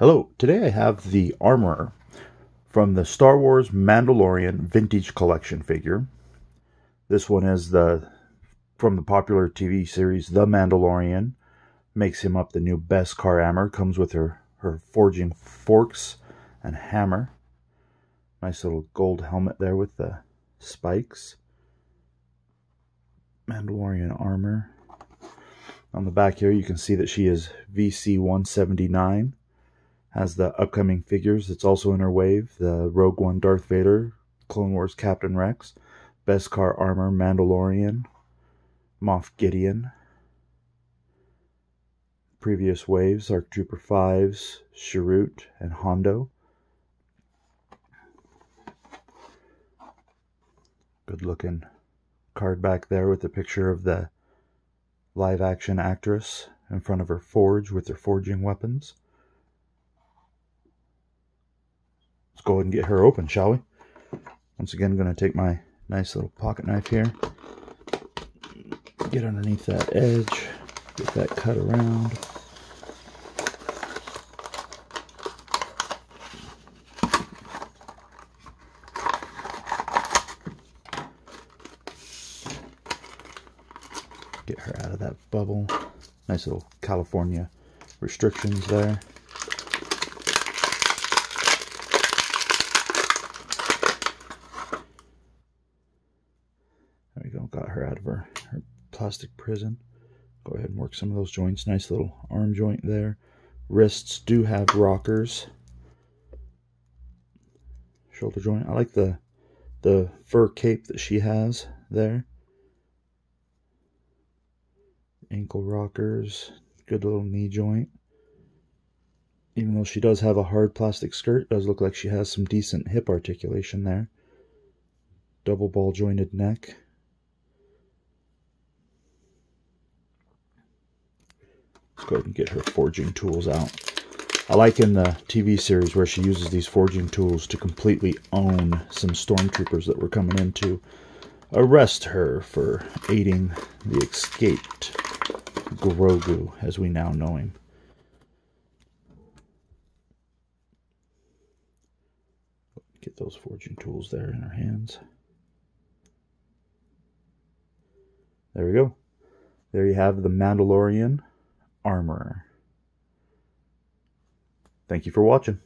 Hello, today I have the Armorer from the Star Wars Mandalorian Vintage Collection figure. This one is the from the popular TV series The Mandalorian. Makes him up the new Beskar armor. Comes with her, her forging forks and hammer. Nice little gold helmet there with the spikes. Mandalorian armor. On the back here you can see that she is VC 179 has the upcoming figures. It's also in her wave. The Rogue One Darth Vader, Clone Wars Captain Rex, Beskar Armor Mandalorian, Moff Gideon. Previous waves, ARC Trooper 5s, Chirrut, and Hondo. Good looking card back there with the picture of the live action actress in front of her forge with her forging weapons. Let's go ahead and get her open, shall we? Once again, I'm going to take my nice little pocket knife here. Get underneath that edge. Get that cut around. Get her out of that bubble. Nice little California restrictions there. There we go, got her out of her, her plastic prison. Go ahead and work some of those joints. Nice little arm joint there. Wrists do have rockers. Shoulder joint. I like the the fur cape that she has there. Ankle rockers. Good little knee joint. Even though she does have a hard plastic skirt, does look like she has some decent hip articulation there. Double ball jointed neck. Go ahead and get her forging tools out. I like in the TV series where she uses these forging tools to completely own some stormtroopers that were coming in to arrest her for aiding the escaped Grogu, as we now know him. Get those forging tools there in her hands. There we go. There you have the Mandalorian armor. Thank you for watching.